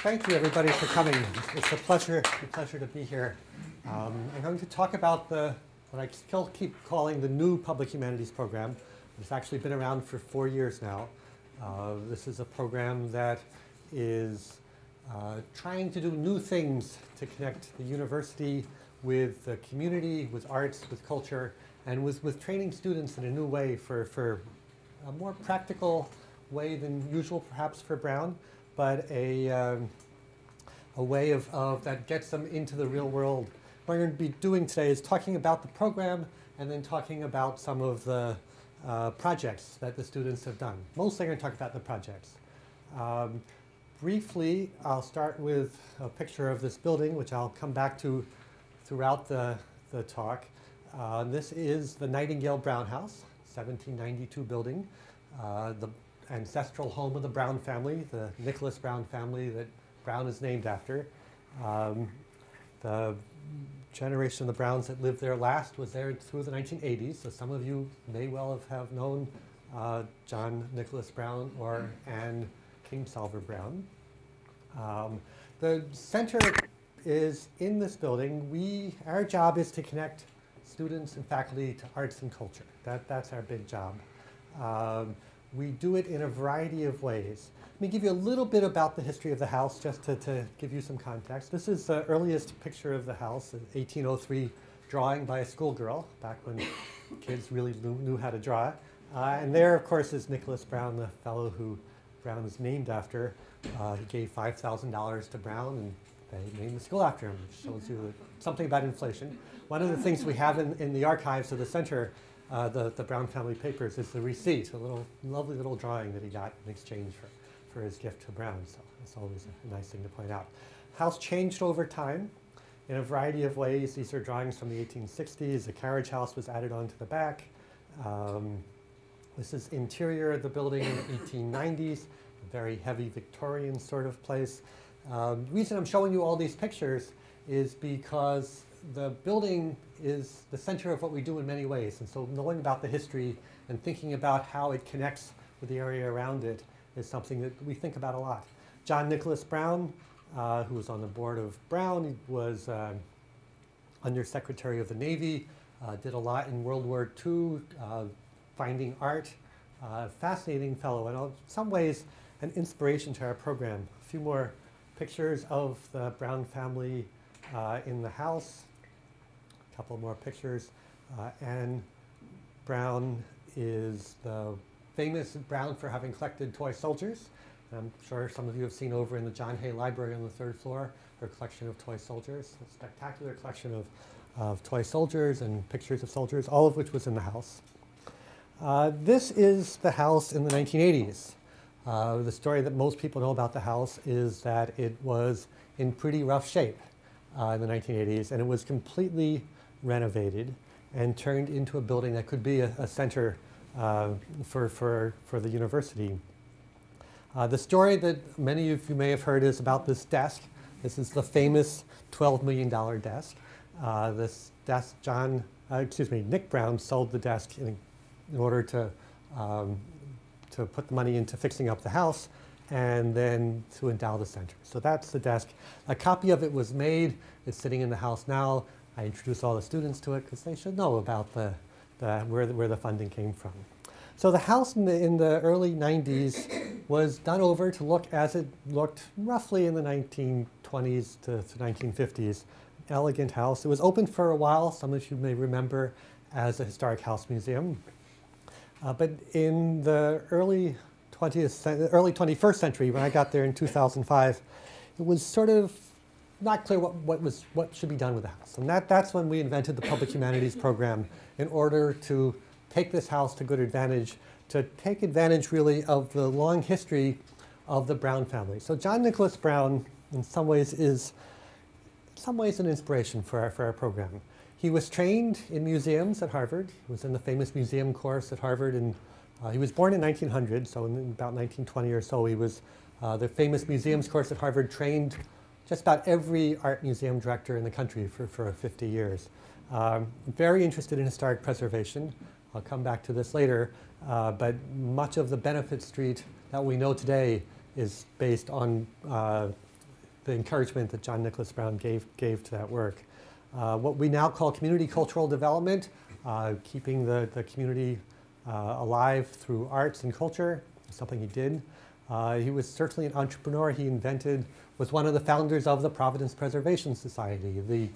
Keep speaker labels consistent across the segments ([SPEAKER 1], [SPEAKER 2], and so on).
[SPEAKER 1] thank you everybody for coming. It's a pleasure, a pleasure to be here. Um, I'm going to talk about the what I still keep calling the new public humanities program. It's actually been around for four years now. Uh, this is a program that is uh, trying to do new things to connect the university with the community, with arts, with culture, and with, with training students in a new way for, for a more practical way than usual perhaps for Brown, but a, um, a way of, of that gets them into the real world. What I'm going to be doing today is talking about the program and then talking about some of the uh, projects that the students have done. Mostly I'm going to talk about the projects. Um, briefly, I'll start with a picture of this building, which I'll come back to throughout the, the talk. Uh, this is the Nightingale Brown House, 1792 building, uh, the ancestral home of the Brown family, the Nicholas Brown family that Brown is named after. Um, the generation of the Browns that lived there last was there through the 1980s, so some of you may well have, have known uh, John Nicholas Brown or Anne Kinsolving Brown. Um, the center is in this building. We, our job is to connect students and faculty to arts and culture. That, that's our big job. Um, we do it in a variety of ways. Let me give you a little bit about the history of the house just to, to give you some context. This is the earliest picture of the house, an 1803 drawing by a schoolgirl back when kids really knew, how to draw. Uh, and there, of course, is Nicholas Brown, the fellow who Brown is named after. Uh, he gave $5,000 to Brown and they named the school after him, which shows you something about inflation. One of the things we have in, in the archives of the center, uh, the, the Brown family papers, is the receipt, a little lovely little drawing that he got in exchange for, for his gift to Brown. So it's always a nice thing to point out. House changed over time in a variety of ways. These are drawings from the 1860s. A carriage house was added onto the back. Um, this is interior of the building in the 1890s, a very heavy Victorian sort of place. Um, the reason I'm showing you all these pictures is because the building is the center of what we do in many ways. And so knowing about the history and thinking about how it connects with the area around it is something that we think about a lot. John Nicholas Brown, uh, who was on the board of Brown, he was uh, Undersecretary of the Navy, uh, did a lot in World War II, uh, finding art. Uh, fascinating fellow, and in some ways an inspiration to our program. A few more pictures of the Brown family uh, in the house. Couple more pictures. Uh, Anne Brown is the famous Brown for having collected toy soldiers. I'm sure some of you have seen over in the John Hay Library on the third floor her collection of toy soldiers. A spectacular collection of, of toy soldiers and pictures of soldiers, all of which was in the house. Uh, this is the house in the 1980s. Uh, the story that most people know about the house is that it was in pretty rough shape uh, in the 1980s, and it was completely renovated and turned into a building that could be a, a center uh, for, for, for the university. Uh, the story that many of you may have heard is about this desk. This is the famous $12 million desk. Uh, this desk, John, uh, excuse me, Nick Brown sold the desk in, in order to um, to put the money into fixing up the house and then to endow the center. So that's the desk. A copy of it was made. It's sitting in the house now. I introduce all the students to it because they should know about the, the, where, the, where the funding came from. So the house in the, in the early 90s was done over to look as it looked roughly in the 1920s to, to 1950s. Elegant house. It was open for a while, some of you may remember, as a historic house museum. Uh, but in the early 20th, early 21st century, when I got there in 2005, it was sort of not clear what, what, was, what should be done with the house. And that, that's when we invented the Public Humanities Program in order to take this house to good advantage, to take advantage really of the long history of the Brown family. So John Nicholas Brown, in some ways, is in some ways an inspiration for our, for our program. He was trained in museums at Harvard. He was in the famous museum course at Harvard. And uh, he was born in 1900, so in about 1920 or so, he was uh, the famous museums course at Harvard trained just about every art museum director in the country for, for 50 years. Um, very interested in historic preservation. I'll come back to this later. Uh, but much of the Benefit Street that we know today is based on uh, the encouragement that John Nicholas Brown gave, gave to that work. Uh, what we now call community cultural development, uh, keeping the, the community uh, alive through arts and culture, something he did. Uh, he was certainly an entrepreneur. He invented, was one of the founders of the Providence Preservation Society, the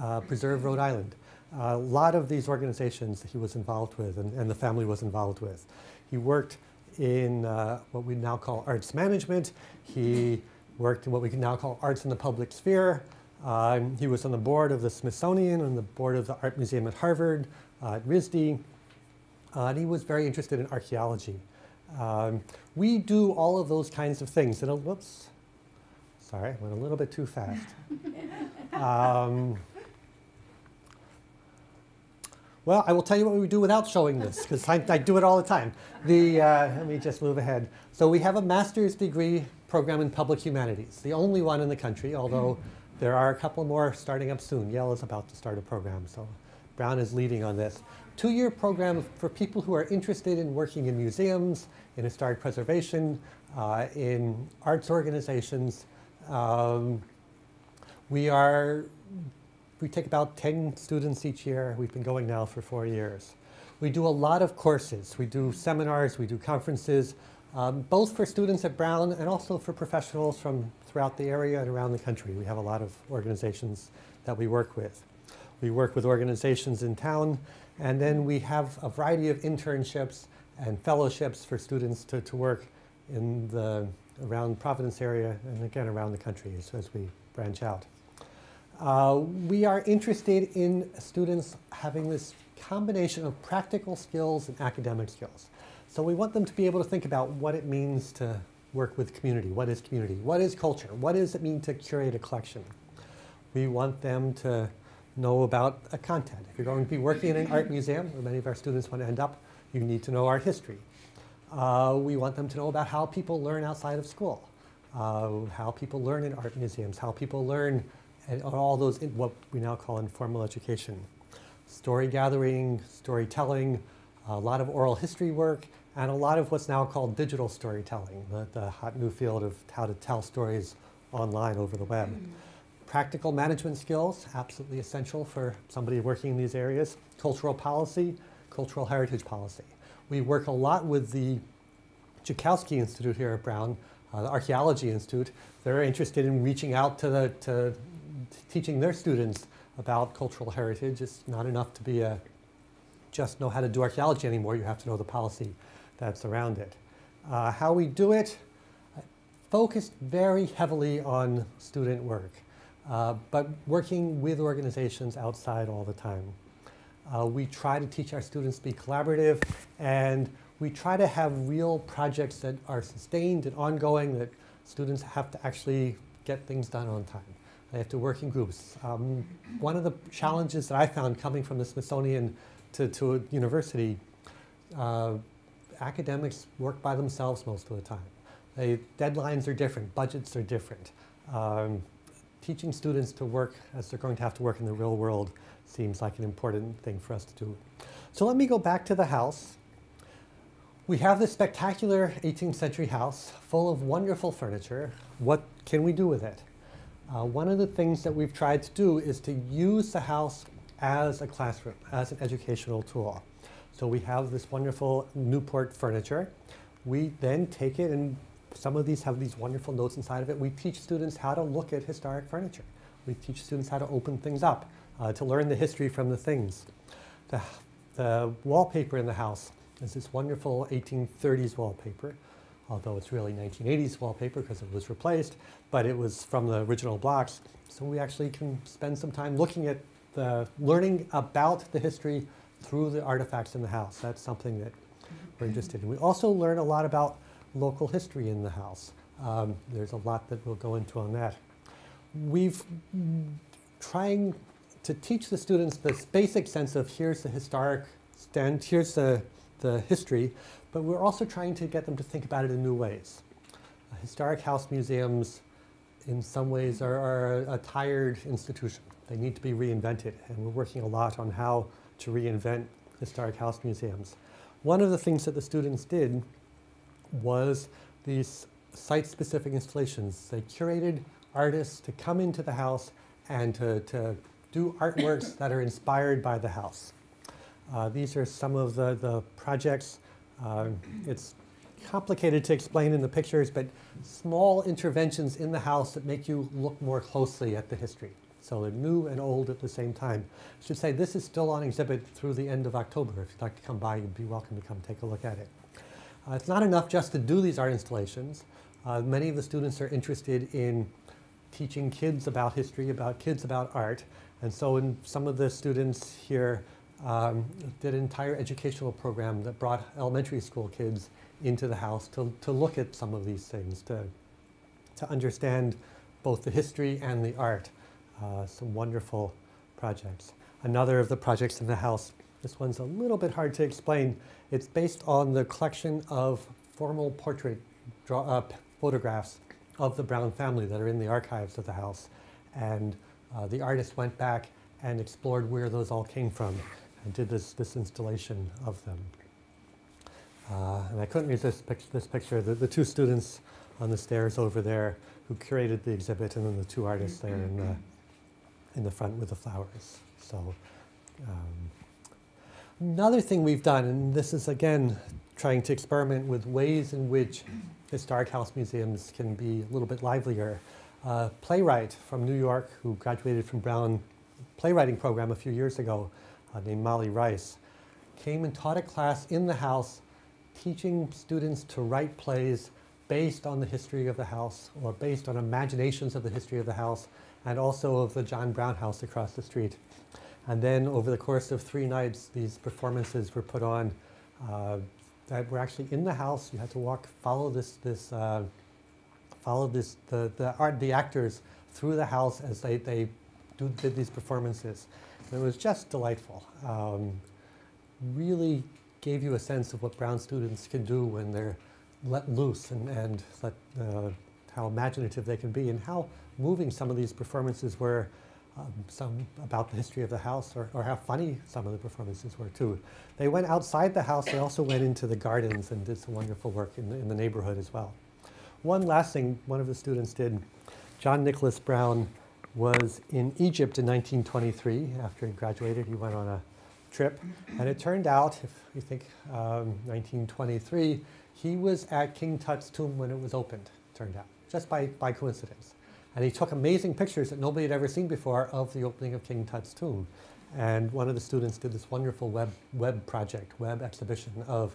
[SPEAKER 1] uh, Preserve Rhode Island. a lot of these organizations he was involved with and, and the family was involved with. He worked in uh, what we now call arts management. He worked in what we can now call arts in the public sphere. Um, he was on the board of the Smithsonian and the board of the Art Museum at Harvard, uh, at RISD, uh, and he was very interested in archaeology. Um, we do all of those kinds of things. And, whoops, sorry, I went a little bit too fast. Um, well, I will tell you what we do without showing this, because I, I, do it all the time. The, uh, let me just move ahead. So we have a master's degree program in public humanities, the only one in the country, although there are a couple more starting up soon. Yale is about to start a program, so Brown is leading on this two-year program for people who are interested in working in museums, in historic preservation, uh, in arts organizations. Um, we are, we take about 10 students each year. We've been going now for four years. We do a lot of courses. We do seminars, we do conferences, um, both for students at Brown and also for professionals from throughout the area and around the country. We have a lot of organizations that we work with. We work with organizations in town and then we have a variety of internships and fellowships for students to, to work in the around Providence area and again around the country as, as we branch out. Uh, we are interested in students having this combination of practical skills and academic skills. So we want them to be able to think about what it means to work with community. What is community? What is culture? What does it mean to curate a collection? We want them to know about a content. If you're going to be working in an art museum, where many of our students want to end up, you need to know art history. Uh, we want them to know about how people learn outside of school, uh, how people learn in art museums, how people learn and all those, in, what we now call informal education. Story gathering, storytelling, a lot of oral history work, and a lot of what's now called digital storytelling, the, the hot new field of how to tell stories online over the web. Practical management skills, absolutely essential for somebody working in these areas. Cultural policy, cultural heritage policy. We work a lot with the Joukowsky Institute here at Brown, uh, the Archaeology Institute. They're interested in reaching out to, the, to teaching their students about cultural heritage. It's not enough to be a, just know how to do archaeology anymore. You have to know the policy that's around it. Uh, how we do it, focused very heavily on student work. Uh, but working with organizations outside all the time. Uh, we try to teach our students to be collaborative and we try to have real projects that are sustained and ongoing that students have to actually get things done on time. They have to work in groups. Um, one of the challenges that I found coming from the Smithsonian to, to a university, uh, academics work by themselves most of the time. They, deadlines are different, budgets are different. Um, teaching students to work as they're going to have to work in the real world seems like an important thing for us to do. So let me go back to the house. We have this spectacular 18th century house full of wonderful furniture. What can we do with it? Uh, one of the things that we've tried to do is to use the house as a classroom, as an educational tool. So we have this wonderful Newport furniture. We then take it and some of these have these wonderful notes inside of it. We teach students how to look at historic furniture. We teach students how to open things up, uh, to learn the history from the things. The, the wallpaper in the house is this wonderful 1830s wallpaper, although it's really 1980s wallpaper because it was replaced, but it was from the original blocks. So we actually can spend some time looking at the, learning about the history through the artifacts in the house. That's something that we're interested in. We also learn a lot about local history in the house. Um, there's a lot that we'll go into on that. We've trying to teach the students this basic sense of here's the historic stand, here's the, the history, but we're also trying to get them to think about it in new ways. Uh, historic house museums, in some ways, are, are a, a tired institution. They need to be reinvented, and we're working a lot on how to reinvent historic house museums. One of the things that the students did was these site-specific installations. They curated artists to come into the house and to, to do artworks that are inspired by the house. Uh, these are some of the, the projects. Uh, it's complicated to explain in the pictures, but small interventions in the house that make you look more closely at the history. So they're new and old at the same time. I should say this is still on exhibit through the end of October. If you'd like to come by, you'd be welcome to come take a look at it. Uh, it's not enough just to do these art installations. Uh, many of the students are interested in teaching kids about history, about kids about art. And so in some of the students here um, did an entire educational program that brought elementary school kids into the house to, to look at some of these things, to, to understand both the history and the art. Uh, some wonderful projects. Another of the projects in the house, this one's a little bit hard to explain. It's based on the collection of formal portrait draw, uh, photographs of the Brown family that are in the archives of the house. And uh, the artist went back and explored where those all came from and did this, this installation of them. Uh, and I couldn't resist pic this picture, the, the two students on the stairs over there who curated the exhibit and then the two artists there in the, in the front with the flowers. So um, another thing we've done, and this is again trying to experiment with ways in which historic house museums can be a little bit livelier. A playwright from New York who graduated from Brown playwriting program a few years ago uh, named Molly Rice came and taught a class in the house teaching students to write plays based on the history of the house or based on imaginations of the history of the house and also of the John Brown house across the street. And then over the course of three nights, these performances were put on uh, that were actually in the house. You had to walk, follow this, this, uh, follow this, the, the, art, the actors through the house as they, they do, did these performances. And it was just delightful. Um, really gave you a sense of what Brown students can do when they're let loose and, and let, uh, how imaginative they can be and how moving some of these performances were um, some about the history of the house or, or how funny some of the performances were too. They went outside the house, they also went into the gardens and did some wonderful work in in the neighborhood as well. One last thing one of the students did, John Nicholas Brown was in Egypt in 1923. After he graduated, he went on a trip. And it turned out, if you think um, 1923, he was at King Tut's tomb when it was opened, turned out, just by, by coincidence. And he took amazing pictures that nobody had ever seen before of the opening of King Tut's tomb. And one of the students did this wonderful web, web project, web exhibition of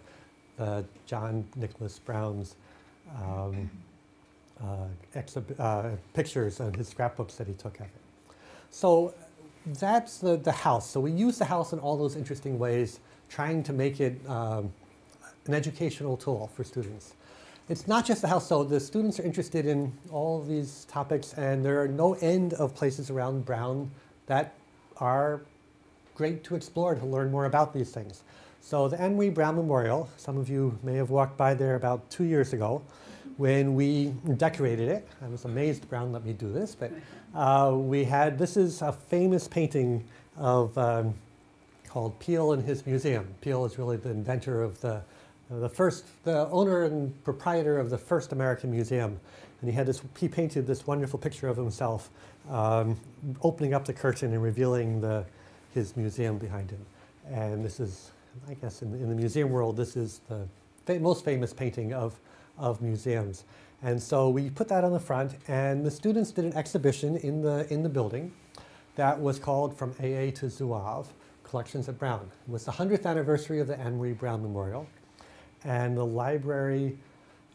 [SPEAKER 1] uh, John Nicholas Brown's um, uh, uh, pictures and his scrapbooks that he took of it. So that's the, the house. So we use the house in all those interesting ways, trying to make it um, an educational tool for students. It's not just the house, so the students are interested in all these topics, and there are no end of places around Brown that are great to explore to learn more about these things. So the Marie Brown Memorial, some of you may have walked by there about two years ago when we decorated it. I was amazed Brown let me do this, but uh, we had, this is a famous painting of, um, called Peale and his museum. Peale is really the inventor of the uh, the first, the owner and proprietor of the first American museum. And he had this, he painted this wonderful picture of himself um, opening up the curtain and revealing the, his museum behind him. And this is, I guess in, in the museum world, this is the fa most famous painting of, of museums. And so we put that on the front and the students did an exhibition in the, in the building that was called From AA to Zouave, Collections at Brown. It was the 100th anniversary of the Annmary Brown Memorial and the library,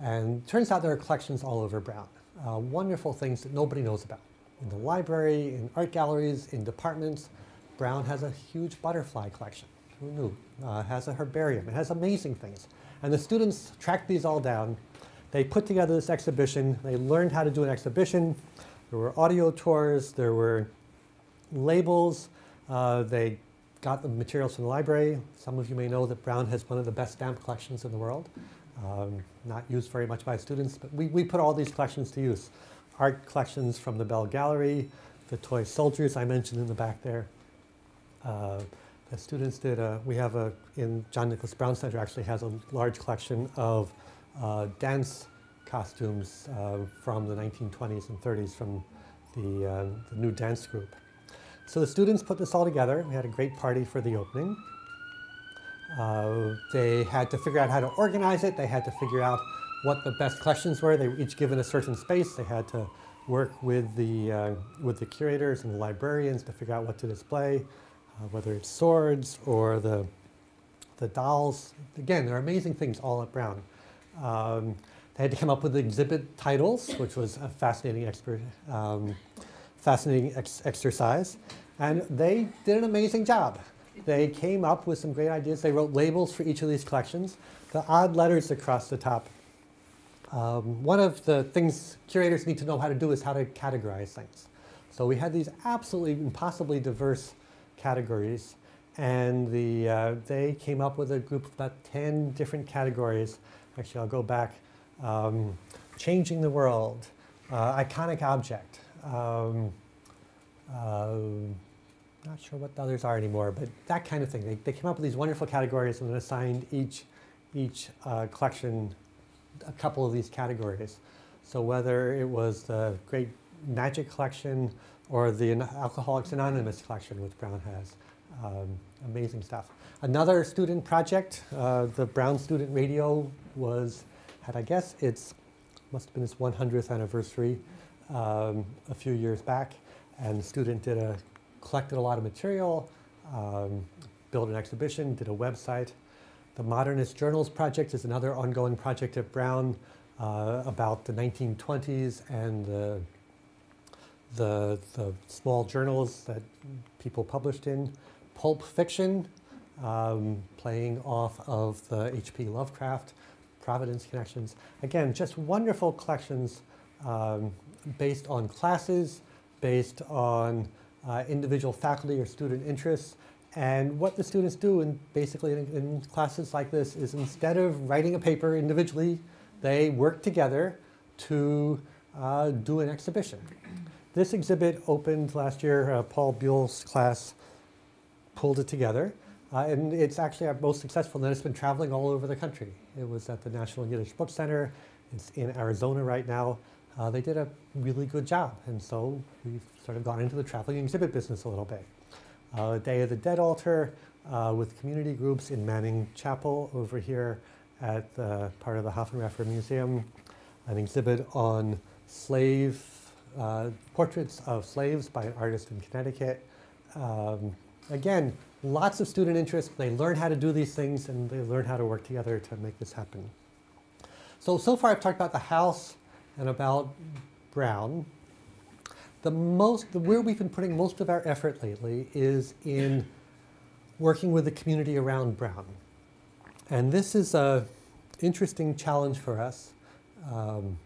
[SPEAKER 1] and turns out there are collections all over Brown. Uh, wonderful things that nobody knows about. In the library, in art galleries, in departments, Brown has a huge butterfly collection. Who knew? Uh, has a herbarium. It has amazing things. And the students tracked these all down. They put together this exhibition. They learned how to do an exhibition. There were audio tours. There were labels. Uh, they got the materials from the library. Some of you may know that Brown has one of the best stamp collections in the world. Um, not used very much by students, but we, we put all these collections to use. Art collections from the Bell Gallery, the toy soldiers I mentioned in the back there. Uh, the students did, we have a, in John Nicholas Brown Center actually has a large collection of uh, dance costumes uh, from the 1920s and 30s from the, uh, the new dance group. So the students put this all together. We had a great party for the opening. Uh, they had to figure out how to organize it. They had to figure out what the best collections were. They were each given a certain space. They had to work with the, uh, with the curators and the librarians to figure out what to display, whether it's swords or the, the dolls. Again, there are amazing things all at Brown. Um, they had to come up with exhibit titles, which was a fascinating, expert, um, fascinating ex exercise. And they did an amazing job. They came up with some great ideas. They wrote labels for each of these collections. The odd letters across the top um, one of the things curators need to know how to do is how to categorize things. So we had these absolutely impossibly diverse categories, and the, uh, they came up with a group of about 10 different categories. Actually, I'll go back. Um, changing the world, uh, iconic object, um, uh, not sure what the others are anymore, but that kind of thing. They, they came up with these wonderful categories and then assigned each, each uh, collection a couple of these categories. So whether it was the great magic collection or the Alcoholics Anonymous collection, which Brown has, um, amazing stuff. Another student project, uh, the Brown Student Radio was, had I guess it's, must have been its 100th anniversary um, a few years back. And the student did a, collected a lot of material, um, built an exhibition, did a website, the Modernist Journals Project is another ongoing project at Brown uh, about the 1920s and the, the, the, small journals that people published in. Pulp Fiction, um, playing off of the H.P. Lovecraft, Providence connections. Again, just wonderful collections um, based on classes, based on uh, individual faculty or student interests, and what the students do in basically in, in, classes like this is instead of writing a paper individually, they work together to uh, do an exhibition. This exhibit opened last year. Uh, Paul Buhle's class pulled it together. Uh, and it's actually our most successful, and it's been traveling all over the country. It was at the National Yiddish Book Center. It's in Arizona right now. Uh, they did a really good job, and so we've sort of gone into the traveling exhibit business a little bit uh, Day of the Dead altar uh, with community groups in Manning Chapel over here at the part of the Haffenreffer Museum, an exhibit on slave uh, portraits of slaves by an artist in Connecticut. Um, again, lots of student interest. They learn how to do these things and they learn how to work together to make this happen. So, so far I've talked about the house and about Brown the most, the, where we've been putting most of our effort lately is in working with the community around Brown. And this is a interesting challenge for us. Um,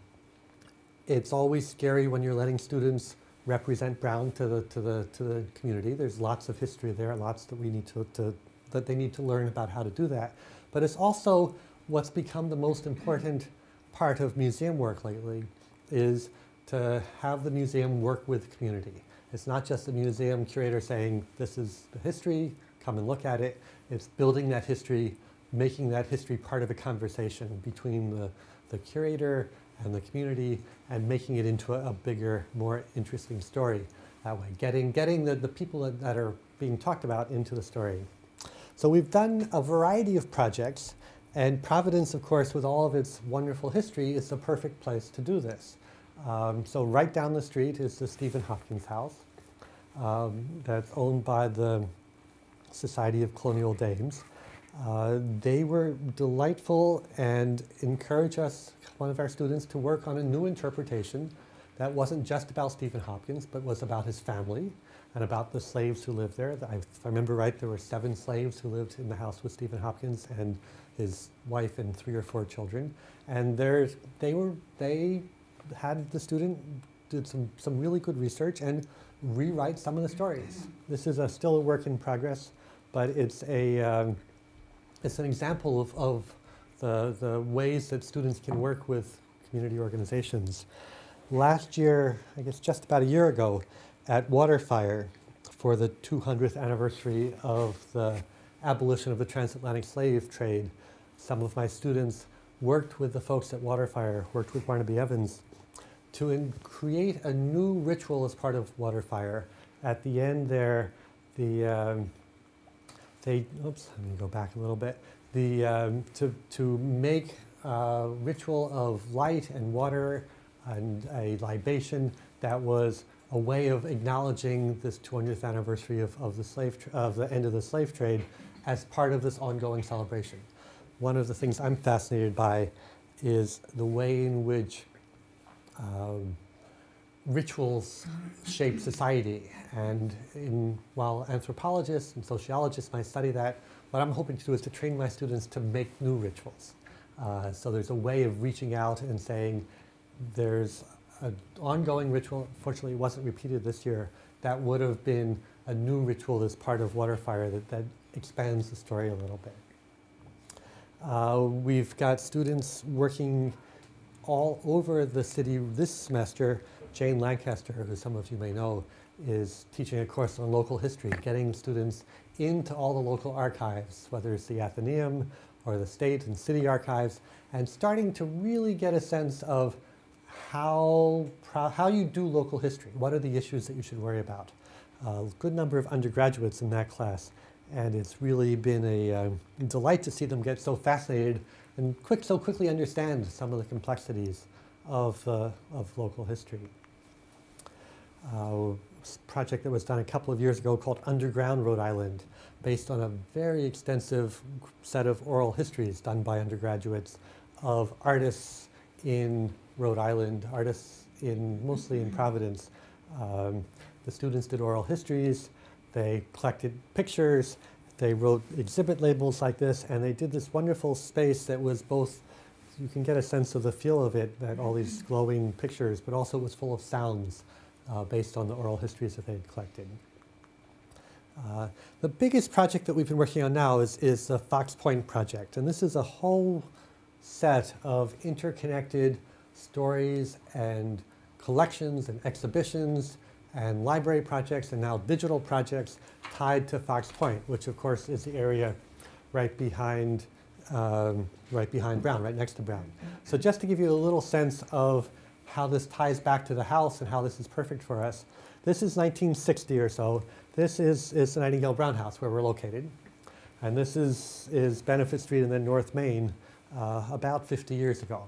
[SPEAKER 1] it's always scary when you're letting students represent Brown to the, to the, to the community. There's lots of history there, lots that we need to, to, that they need to learn about how to do that. But it's also what's become the most important part of museum work lately is to have the museum work with the community. It's not just the museum curator saying, this is the history, come and look at it. It's building that history, making that history part of a conversation between the, the curator and the community and making it into a, a bigger, more interesting story that way. Getting, getting the, the people that, that are being talked about into the story. So we've done a variety of projects and Providence, of course, with all of its wonderful history, is the perfect place to do this. Um, so right down the street is the Stephen Hopkins House um, that's owned by the Society of Colonial Dames. Uh, they were delightful and encouraged us, one of our students, to work on a new interpretation that wasn't just about Stephen Hopkins, but was about his family and about the slaves who lived there. I, if I remember right, there were seven slaves who lived in the house with Stephen Hopkins and his wife and three or four children. And they were, they had the student did some, some really good research and rewrite some of the stories. This is a, still a work in progress, but it's, a, um, it's an example of, of the, the ways that students can work with community organizations. Last year, I guess just about a year ago, at Waterfire, for the 200th anniversary of the abolition of the transatlantic slave trade, some of my students worked with the folks at Waterfire, worked with Barnaby Evans, to create a new ritual as part of Waterfire. At the end there, the um, they oops, let me go back a little bit. The um, to to make a ritual of light and water and a libation that was a way of acknowledging this 200th anniversary of, of the slave of the end of the slave trade as part of this ongoing celebration. One of the things I'm fascinated by is the way in which um, rituals shape society. And in, while anthropologists and sociologists might study that, what I'm hoping to do is to train my students to make new rituals. Uh, so there's a way of reaching out and saying there's an ongoing ritual, fortunately it wasn't repeated this year, that would have been a new ritual as part of Waterfire that, that expands the story a little bit. Uh, we've got students working all over the city this semester. Jane Lancaster, who some of you may know, is teaching a course on local history, getting students into all the local archives, whether it's the Athenaeum or the state and city archives, and starting to really get a sense of how, how you do local history. What are the issues that you should worry about? A good number of undergraduates in that class, and it's really been a uh, delight to see them get so fascinated and quick, so quickly understand some of the complexities of, uh, of local history. Uh, project that was done a couple of years ago called Underground Rhode Island, based on a very extensive set of oral histories done by undergraduates of artists in Rhode Island, artists in mostly in Providence. Um, the students did oral histories, they collected pictures, they wrote exhibit labels like this, and they did this wonderful space that was both, you can get a sense of the feel of it, that all these glowing pictures, but also it was full of sounds uh, based on the oral histories that they had collected. Uh, the biggest project that we've been working on now is, is the Fox Point project, and this is a whole set of interconnected stories and collections and exhibitions and library projects and now digital projects tied to Fox Point, which of course is the area right behind, um, right behind Brown, right next to Brown. So just to give you a little sense of how this ties back to the house and how this is perfect for us, this is 1960 or so. This is, is the Nightingale Brown House where we're located. And this is, is Benefit Street and then North Main uh, about 50 years ago.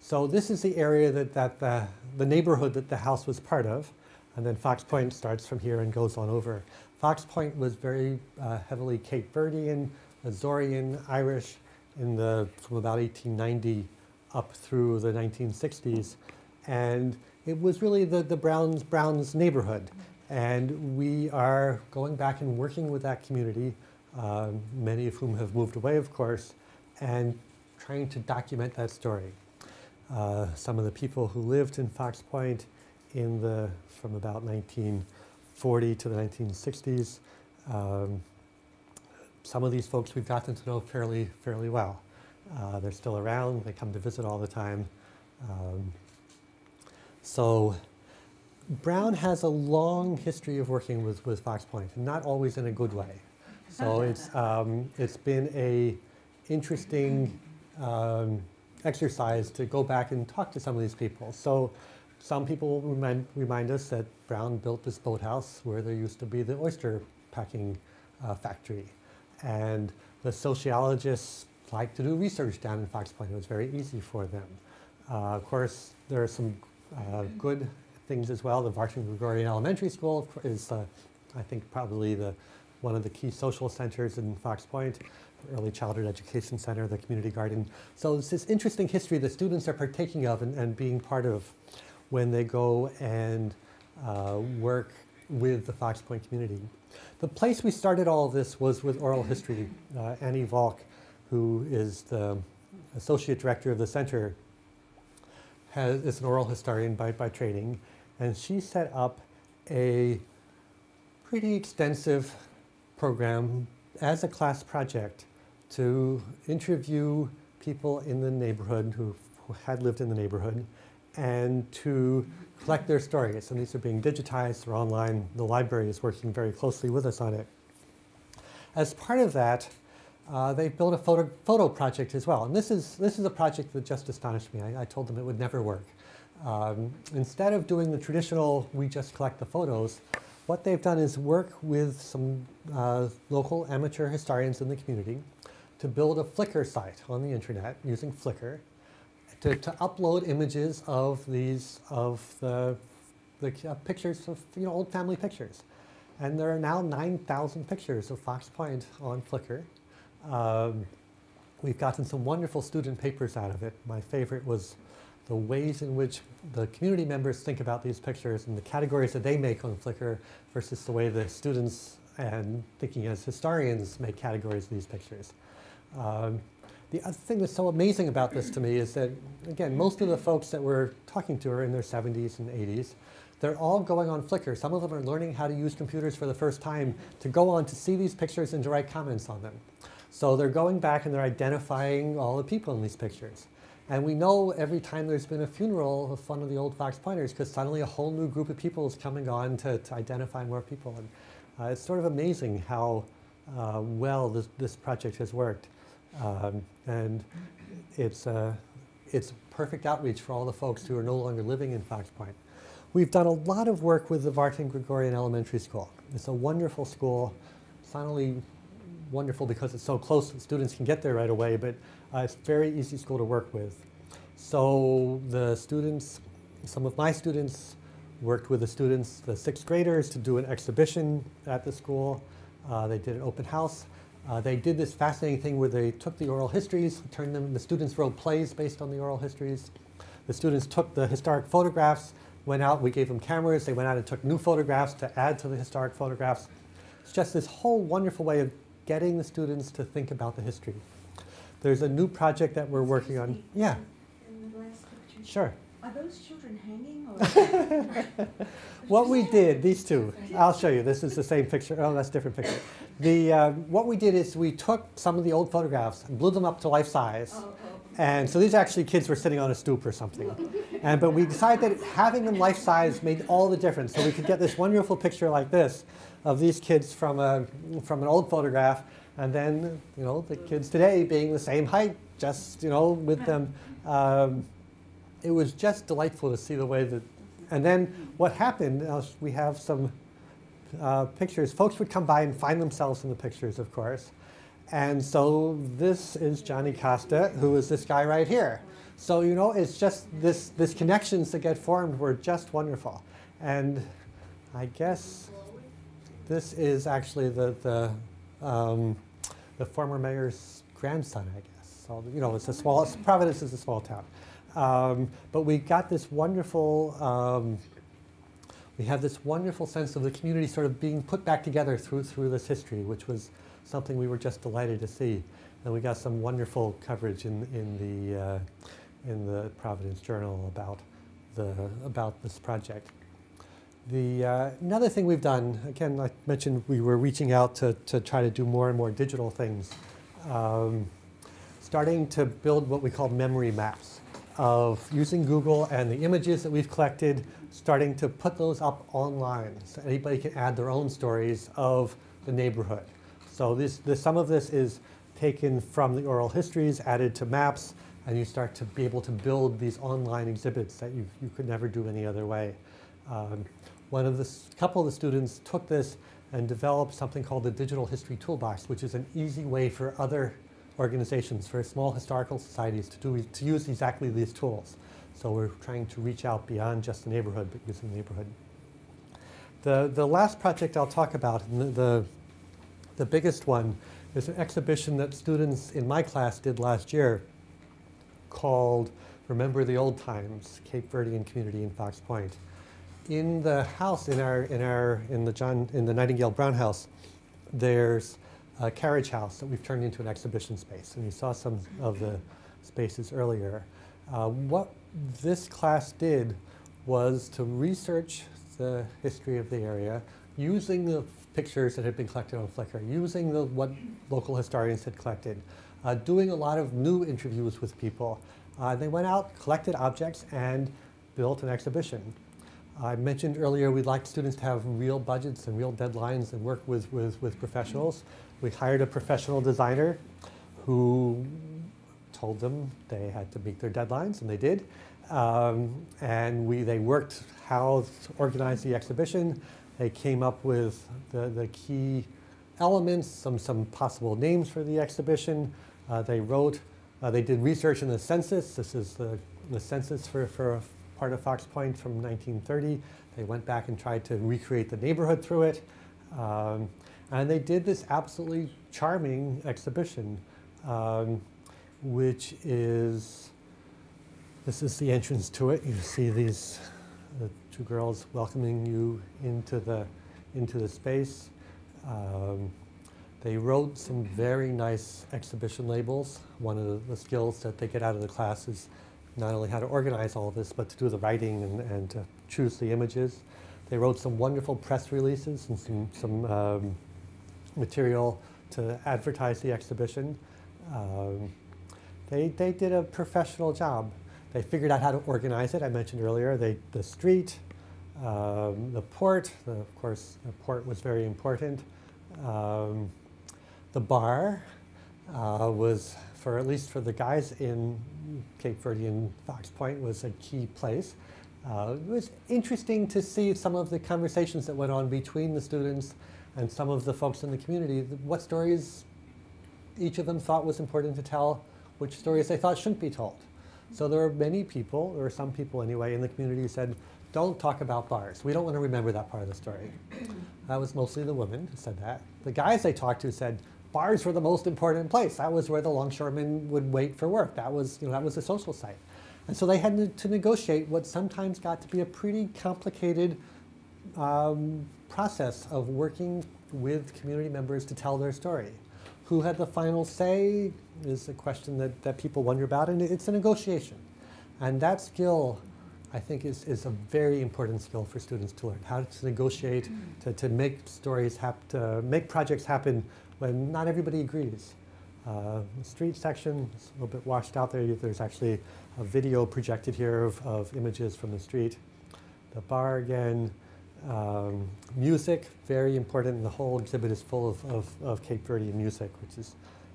[SPEAKER 1] So this is the area that, that the, the neighborhood that the house was part of. And then Fox Point starts from here and goes on over. Fox Point was very uh, heavily Cape Verdean, Azorean, Irish in the, from about 1890 up through the 1960s. And it was really the, the Browns, Browns neighborhood. And we are going back and working with that community, uh, many of whom have moved away, of course, and trying to document that story. Uh, some of the people who lived in Fox Point in the, from about 1940 to the 1960s, um, some of these folks we've gotten to know fairly, fairly well. Uh, they're still around, they come to visit all the time. Um, so Brown has a long history of working with, with Fox Point, not always in a good way. So it's, um, it's been a interesting um, exercise to go back and talk to some of these people. So some people remind, remind us that Brown built this boathouse where there used to be the oyster packing uh, factory. And the sociologists like to do research down in Fox Point. It was very easy for them. Uh, of course, there are some uh, good things as well. The Vartan Gregorian Elementary School is, uh, I think, probably the one of the key social centers in Fox Point, the Early Childhood Education Center, the Community Garden. So it's this interesting history that students are partaking of and, and being part of when they go and uh, work with the Fox Point community. The place we started all of this was with oral history. Uh, Annie Valk, who is the associate director of the center, has, is an oral historian by, by training, and she set up a pretty extensive program as a class project to interview people in the neighborhood who, who had lived in the neighborhood and to collect their stories. And these are being digitized, they're online. The library is working very closely with us on it. As part of that, uh, they built a photo, photo project as well. And this is, this is a project that just astonished me. I, I told them it would never work. Um, instead of doing the traditional, we just collect the photos, what they've done is work with some uh, local amateur historians in the community to build a Flickr site on the internet using Flickr to, to upload images of these, of the, the uh, pictures of, you know, old family pictures. And there are now 9,000 pictures of Fox Point on Flickr. Um, we've gotten some wonderful student papers out of it. My favorite was the ways in which the community members think about these pictures and the categories that they make on Flickr versus the way the students and thinking as historians make categories of these pictures. Um, the other thing that's so amazing about this to me is that, again, most of the folks that we're talking to are in their 70s and 80s. They're all going on Flickr. Some of them are learning how to use computers for the first time to go on to see these pictures and to write comments on them. So they're going back and they're identifying all the people in these pictures. And we know every time there's been a funeral of one of the old Fox Pointers because suddenly a whole new group of people is coming on to, to identify more people. And uh, it's sort of amazing how uh, well this, this project has worked. Um, and it's, uh, it's perfect outreach for all the folks who are no longer living in Fox Point. We've done a lot of work with the Vartan Gregorian Elementary School. It's a wonderful school. It's not only wonderful because it's so close that students can get there right away, but uh, it's very easy school to work with. So the students, some of my students worked with the students, the sixth graders, to do an exhibition at the school. Uh, they did an open house. Uh, they did this fascinating thing where they took the oral histories, turned them, the students wrote plays based on the oral histories. The students took the historic photographs, went out, we gave them cameras, they went out and took new photographs to add to the historic photographs. It's just this whole wonderful way of getting the students to think about the history. There's a new project that we're working on. Yeah.
[SPEAKER 2] In the last.
[SPEAKER 1] Sure.
[SPEAKER 2] Are those children hanging or?
[SPEAKER 1] What we did, these two, I'll show you. This is the same picture. Oh, that's a different picture. The, uh, what we did is we took some of the old photographs and blew them up to life size.
[SPEAKER 2] Oh, oh.
[SPEAKER 1] And so these actually kids were sitting on a stoop or something. And, but we decided that having them life size made all the difference. So we could get this wonderful picture like this of these kids from, a, from an old photograph. And then, you know, the kids today being the same height, just, you know, with them. Um, it was just delightful to see the way that, and then what happened, uh, we have some uh, pictures. Folks would come by and find themselves in the pictures, of course. And so this is Johnny Costa, who is this guy right here. So, you know, it's just this, this connections that get formed were just wonderful. And I guess this is actually the, the, um, the former mayor's grandson, I guess. So, you know, it's a small, Providence is a small town. Um, but we got this wonderful, um, we have this wonderful sense of the community sort of being put back together through, through this history, which was something we were just delighted to see. And we got some wonderful coverage in, in, the, uh, in the Providence Journal about, the, about this project. The, uh, another thing we've done, again, I mentioned we were reaching out to, to try to do more and more digital things. Um, starting to build what we call memory maps of using Google and the images that we've collected, starting to put those up online so anybody can add their own stories of the neighborhood. So this, this, some of this is taken from the oral histories, added to maps, and you start to be able to build these online exhibits that you, you could never do any other way. Um, one of the, couple of the students took this and developed something called the Digital History Toolbox, which is an easy way for other organizations, for small historical societies to, do, to use exactly these tools. So we're trying to reach out beyond just the neighborhood, but using the neighborhood. The, the last project I'll talk about, the, the the biggest one is an exhibition that students in my class did last year called Remember the Old Times, Cape Verdean Community in Fox Point. In the house, in our, in our, in the John, in the Nightingale Brown House, there's a carriage house that we've turned into an exhibition space. And you saw some of the spaces earlier. Uh, what this class did was to research the history of the area using the pictures that had been collected on Flickr, using the, what local historians had collected, uh, doing a lot of new interviews with people. Uh, they went out, collected objects, and built an exhibition. I mentioned earlier we'd like students to have real budgets and real deadlines and work with, with, with professionals. We hired a professional designer who told them they had to meet their deadlines, and they did. Um, and we, they worked how to organize the exhibition. They came up with the, the key elements, some, some possible names for the exhibition. Uh, they wrote, uh, they did research in the census. This is the, the census for, for part of Fox Point from 1930. They went back and tried to recreate the neighborhood through it. Um, and they did this absolutely charming exhibition, um, which is, this is the entrance to it. You see these the two girls welcoming you into the, into the space. Um, they wrote some very nice exhibition labels. One of the, the skills that they get out of the class is not only how to organize all this, but to do the writing and, and to choose the images. They wrote some wonderful press releases and some, some um, material to advertise the exhibition. Um, they, they did a professional job. They figured out how to organize it. I mentioned earlier they, the street, um, the port, the, of course, the port was very important. Um, the bar uh, was for at least for the guys in Cape Verde and Fox Point was a key place. Uh, it was interesting to see some of the conversations that went on between the students and some of the folks in the community. What stories each of them thought was important to tell, which stories they thought shouldn't be told. So there were many people, or some people anyway, in the community who said, don't talk about bars. We don't want to remember that part of the story. that was mostly the women who said that. The guys they talked to said, bars were the most important place. That was where the longshoremen would wait for work. That was, you know, that was a social site. And so they had to negotiate what sometimes got to be a pretty complicated um, process of working with community members to tell their story. Who had the final say is a question that, that people wonder about, and it's a negotiation. And that skill, I think, is, is a very important skill for students to learn, how to negotiate, to, to make stories, hap- to make projects happen when not everybody agrees. Uh, the street section is a little bit washed out there. There's actually a video projected here of, of images from the street. The bar again, um, music, very important. The whole exhibit is full of, of, of Cape Verdean music, which is,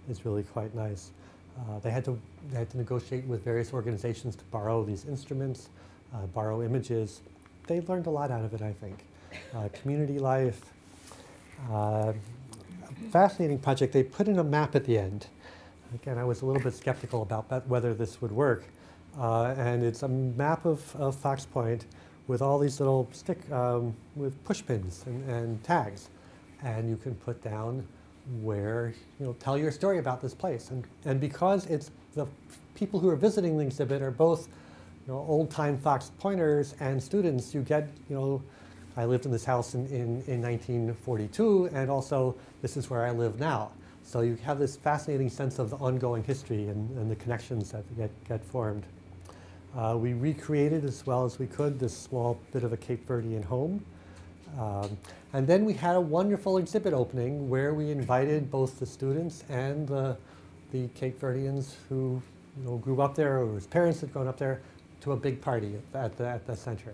[SPEAKER 1] is really quite nice. Uh, they, had to, they had to negotiate with various organizations to borrow these instruments, uh, borrow images. They learned a lot out of it, I think. Uh, community life, uh, fascinating project. They put in a map at the end. Again, I was a little bit skeptical about whether this would work. Uh, and it's a map of, of Fox Point with all these little stick, um, with push pins and, and, tags. And you can put down where, you know, tell your story about this place. And, and because it's the people who are visiting the exhibit are both, you know, old-time Fox Pointers and students, you get, you know, I lived in this house in, in, in 1942, and also this is where I live now. So you have this fascinating sense of the ongoing history and, and the connections that get, get formed. Uh, we recreated as well as we could this small bit of a Cape Verdean home. Um, and then we had a wonderful exhibit opening where we invited both the students and the, the Cape Verdeans who you know, grew up there or whose parents had grown up there to a big party at the, at the center.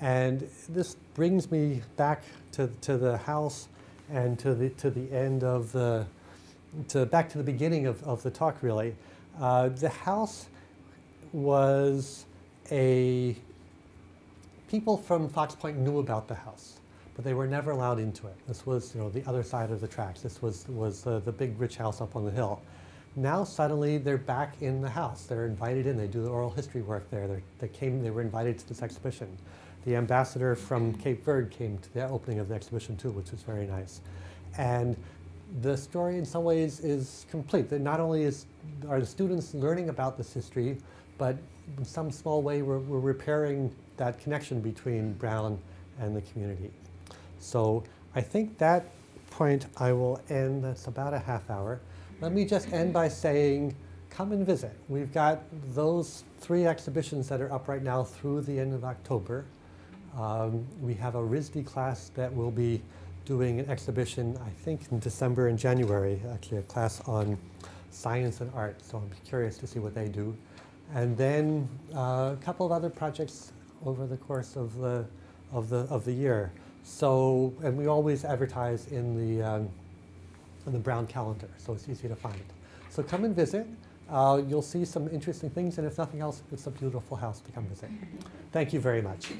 [SPEAKER 1] And this brings me back to, to the house and to the, to the end of the, to back to the beginning of, of the talk really. Uh, the house was a, people from Fox Point knew about the house, but they were never allowed into it. This was, you know, the other side of the tracks. This was, was uh, the big rich house up on the hill. Now suddenly they're back in the house. They're invited in. They do the oral history work there. They're, they came. They were invited to this exhibition. The ambassador from Cape Verde came to the opening of the exhibition too, which was very nice. And the story in some ways is complete. That not only is, are the students learning about this history, but in some small way we're, we're repairing that connection between Brown and the community. So I think that point I will end, that's about a half hour. Let me just end by saying, come and visit. We've got those three exhibitions that are up right now through the end of October. Um, we have a RISD class that will be doing an exhibition, I think, in December and January, actually a class on science and art. So I'm curious to see what they do. And then uh, a couple of other projects over the course of the, of the of the year. So, and we always advertise in the um, in the brown calendar, so it's easy to find. So come and visit. Uh, you'll see some interesting things, and if nothing else, it's a beautiful house to come visit. Thank you very much.